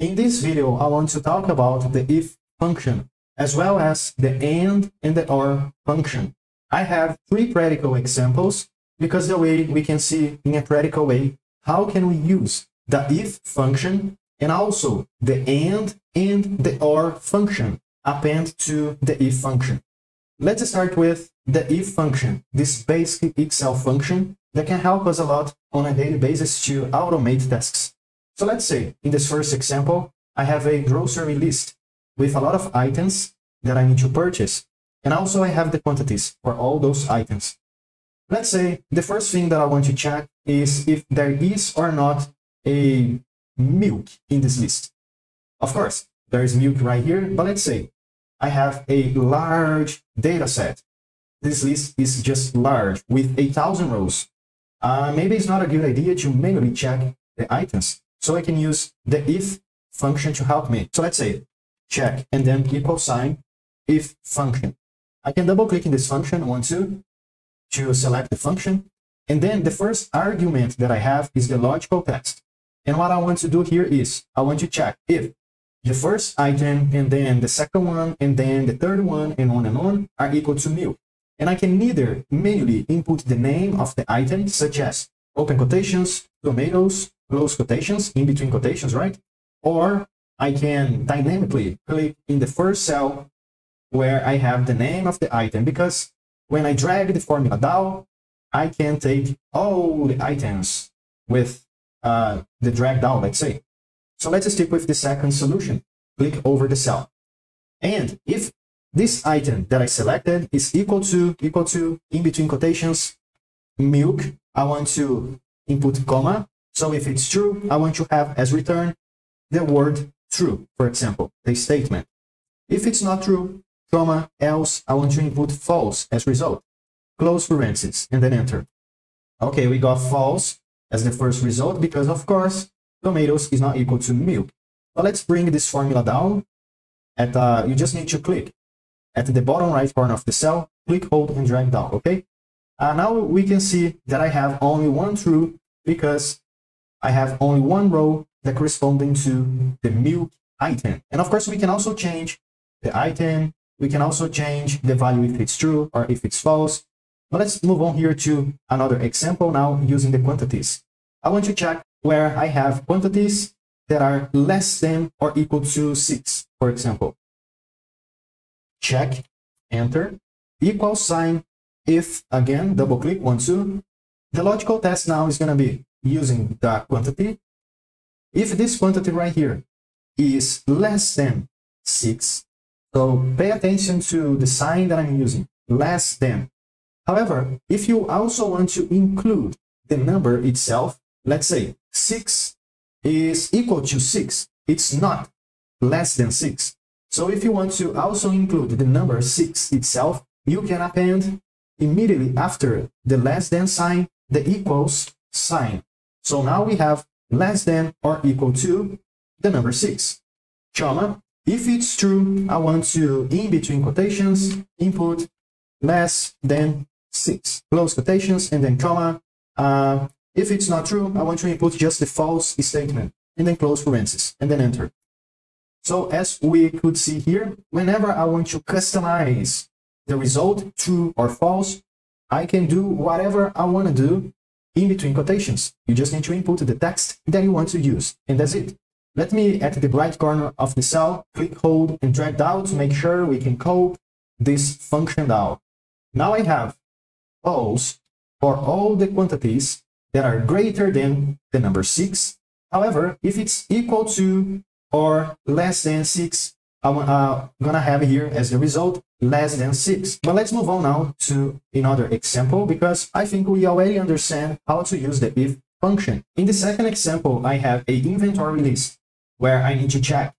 In this video, I want to talk about the if function, as well as the and and the or function. I have three practical examples because the way we can see in a practical way how can we use the if function and also the and and the or function append to the if function. Let's start with the if function, this basic Excel function that can help us a lot on a daily basis to automate tasks. So let's say in this first example, I have a grocery list with a lot of items that I need to purchase. And also I have the quantities for all those items. Let's say the first thing that I want to check is if there is or not a milk in this list. Of course, there is milk right here, but let's say I have a large data set. This list is just large with a thousand rows. Uh, maybe it's not a good idea to manually check the items. So I can use the if function to help me. So let's say check and then equal sign if function. I can double click in this function, one, two, to select the function. And then the first argument that I have is the logical test. And what I want to do here is I want to check if the first item and then the second one and then the third one and on and on are equal to milk. And I can either manually input the name of the item, such as open quotations, tomatoes, close quotations, in between quotations, right? Or I can dynamically click in the first cell where I have the name of the item because when I drag the formula down, I can take all the items with uh, the drag down, let's say. So let's stick with the second solution. Click over the cell. And if this item that I selected is equal to, equal to, in between quotations, milk, I want to input comma. So if it's true, I want to have as return the word true, for example, the statement. If it's not true, comma, else, I want to input false as result. Close parentheses, and then enter. Okay, we got false as the first result because, of course, tomatoes is not equal to milk. But let's bring this formula down. At, uh, you just need to click at the bottom right corner of the cell, click, hold, and drag down, okay? Uh, now we can see that I have only one true because I have only one row that corresponding to the milk item. And of course, we can also change the item. We can also change the value if it's true or if it's false. But let's move on here to another example now using the quantities. I want to check where I have quantities that are less than or equal to 6, for example. Check, enter, equal sign, if, again, double click, 1, 2. The logical test now is going to be using the quantity. If this quantity right here is less than 6, so pay attention to the sign that I'm using, less than. However, if you also want to include the number itself, let's say 6 is equal to 6. It's not less than 6. So if you want to also include the number 6 itself, you can append immediately after the less than sign the equals sign. So now we have less than or equal to the number 6. Comma, if it's true, I want to, in between quotations, input less than 6. Close quotations and then comma. Uh, if it's not true, I want to input just the false statement and then close parentheses and then enter. So as we could see here, whenever I want to customize the result, true or false, I can do whatever I want to do in between quotations. You just need to input the text that you want to use, and that's it. Let me, at the right corner of the cell, click, hold, and drag down to make sure we can code this function down. Now I have false for all the quantities that are greater than the number 6. However, if it's equal to or less than 6, I'm uh, gonna have here as the result less than 6. But let's move on now to another example because I think we already understand how to use the if function. In the second example, I have a inventory list where I need to check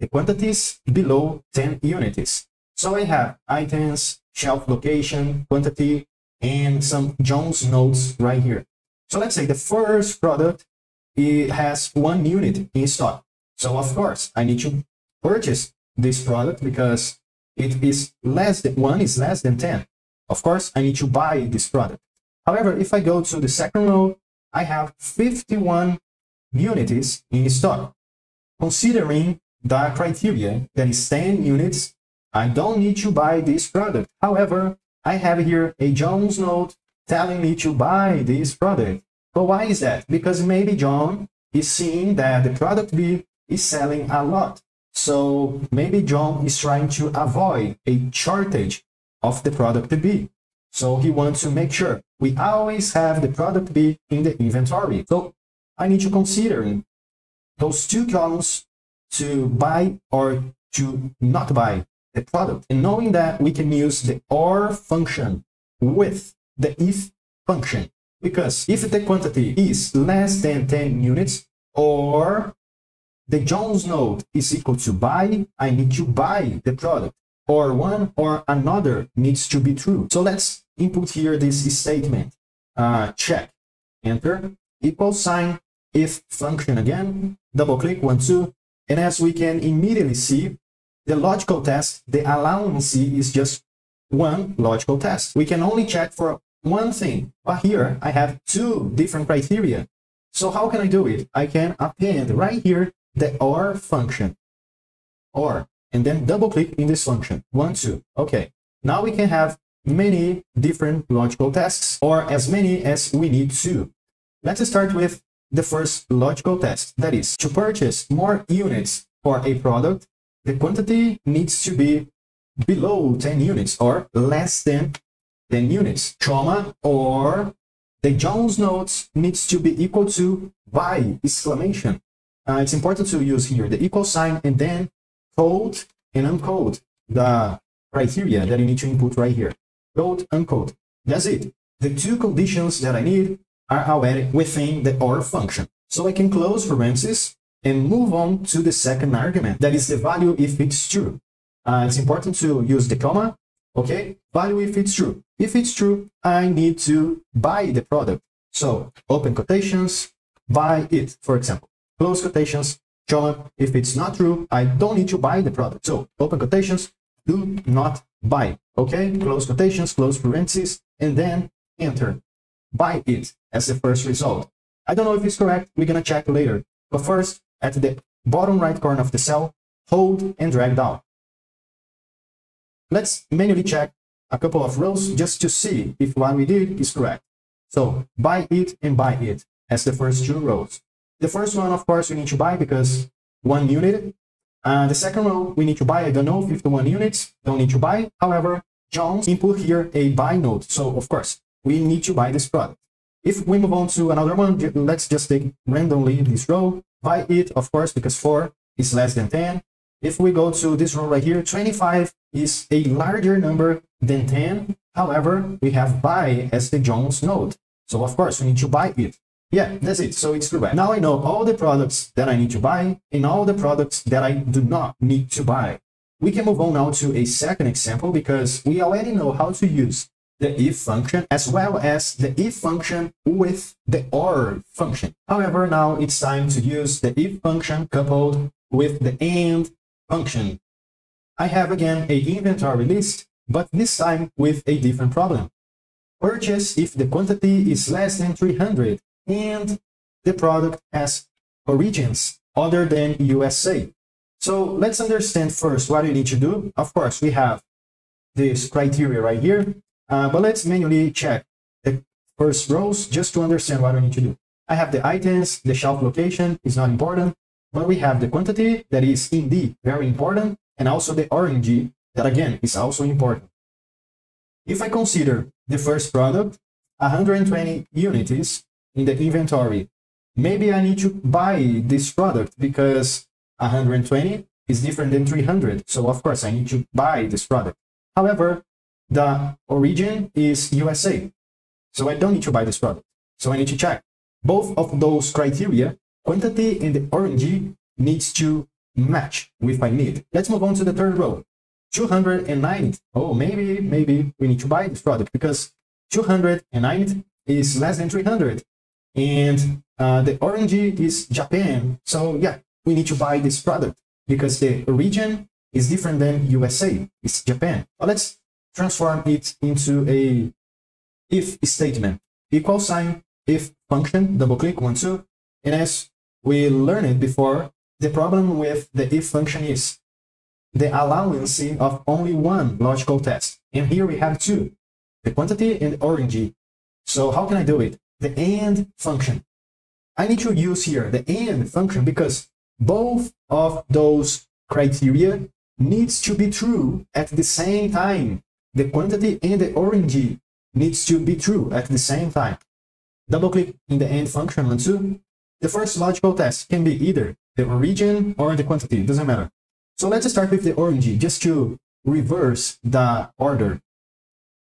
the quantities below 10 units. So I have items, shelf location, quantity, and some John's notes right here. So let's say the first product it has one unit in stock. So of course, I need to purchase this product because it is less than one is less than 10. Of course, I need to buy this product. However, if I go to the second row, I have 51 units in stock. considering the criteria that is 10 units, I don't need to buy this product. However, I have here a John's note telling me to buy this product. But why is that? Because maybe John is seeing that the product B is selling a lot. So maybe John is trying to avoid a shortage of the product B. So he wants to make sure we always have the product B in the inventory. So I need to consider those two columns to buy or to not buy the product. And knowing that we can use the OR function with the if function. Because if the quantity is less than 10 units or the John's node is equal to buy, I need to buy the product. Or one or another needs to be true. So let's input here this statement. Uh, check, enter, equal sign, if function again, double click, one, two. And as we can immediately see, the logical test, the allowance is just one logical test. We can only check for one thing, but here I have two different criteria. So how can I do it? I can append right here the OR function, OR, and then double click in this function, one, two. Okay, now we can have many different logical tests or as many as we need to. Let's start with the first logical test. That is, to purchase more units for a product, the quantity needs to be below 10 units or less than 10 units, comma, or the John's notes needs to be equal to by exclamation. Uh, it's important to use here the equal sign and then code and uncode the criteria that you need to input right here. Code, uncode. That's it. The two conditions that I need are already within the OR function. So I can close parentheses and move on to the second argument. That is the value if it's true. Uh, it's important to use the comma, okay? Value if it's true. If it's true, I need to buy the product. So open quotations, buy it, for example. Close quotations, comma. If it's not true, I don't need to buy the product. So open quotations, do not buy. Okay, close quotations, close parentheses, and then enter. Buy it as the first result. I don't know if it's correct. We're going to check later. But first, at the bottom right corner of the cell, hold and drag down. Let's manually check a couple of rows just to see if what we did is correct. So buy it and buy it as the first two rows. The first one, of course, we need to buy because one unit. Uh, the second row, we need to buy, I don't know, 51 units, don't need to buy. However, Jones input here a buy note. So, of course, we need to buy this product. If we move on to another one, let's just take randomly this row, buy it, of course, because 4 is less than 10. If we go to this row right here, 25 is a larger number than 10. However, we have buy as the John's node. So of course, we need to buy it. Yeah, that's it. So it's correct. Now I know all the products that I need to buy and all the products that I do not need to buy. We can move on now to a second example because we already know how to use the if function as well as the if function with the or function. However, now it's time to use the if function coupled with the and function. I have again a inventory list, but this time with a different problem. Purchase if the quantity is less than 300 and the product has origins other than USA. So let's understand first what you need to do. Of course, we have this criteria right here, uh, but let's manually check the first rows just to understand what we need to do. I have the items, the shelf location is not important, but we have the quantity that is indeed very important, and also the origin that again is also important. If I consider the first product, 120 units in the inventory, maybe I need to buy this product because 120 is different than 300. So of course I need to buy this product. However, the origin is USA. So I don't need to buy this product. So I need to check. Both of those criteria, quantity and the origin needs to match with my need. Let's move on to the third row. 290. Oh, maybe, maybe we need to buy this product because 290 is less than 300. And uh, the origin is Japan. So yeah, we need to buy this product because the origin is different than USA. It's Japan. But let's transform it into a if statement. Equal sign if function, double click, one, two. And as we learned before, The problem with the if function is the allowance of only one logical test. And here we have two, the quantity and the. So how can I do it? The AND function. I need to use here the AND function because both of those criteria needs to be true at the same time. The quantity and the origin needs to be true at the same time. Double click in the AND function on 2. The first logical test can be either the origin or the quantity, doesn't matter. So let's start with the origin just to reverse the order.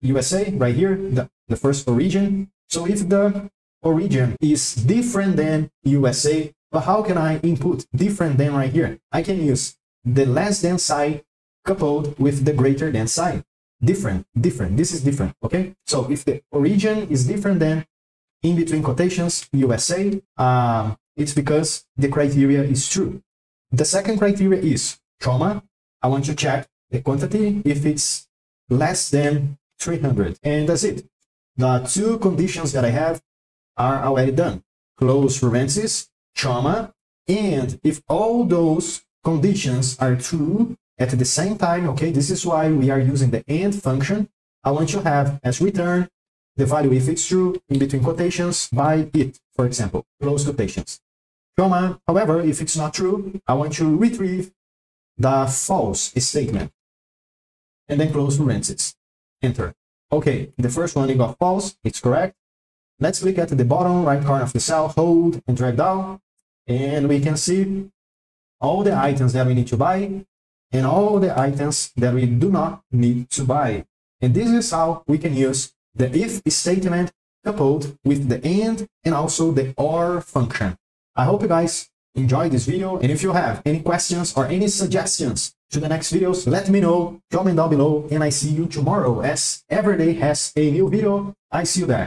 USA right here, the, the first origin. So if the origin is different than USA, but how can I input different than right here? I can use the less than sign coupled with the greater than sign. Different, different, this is different, okay? So if the origin is different than in between quotations USA, uh, it's because the criteria is true. The second criteria is comma. I want to check the quantity if it's less than 300. And that's it. The two conditions that I have are already done. Close parentheses, comma, and if all those conditions are true at the same time, okay, this is why we are using the AND function. I want to have as return the value if it's true in between quotations by it, for example, close quotations. Comma, however, if it's not true, I want to retrieve the false statement and then close parentheses. Enter. Okay, the first one you got false, it's correct. Let's look at the bottom right corner of the cell, hold and drag down, and we can see all the items that we need to buy and all the items that we do not need to buy. And this is how we can use the if statement coupled with the and and also the or function. I hope you guys enjoyed this video and if you have any questions or any suggestions to the next videos, let me know, comment down below and I see you tomorrow as every day has a new video. I see you there.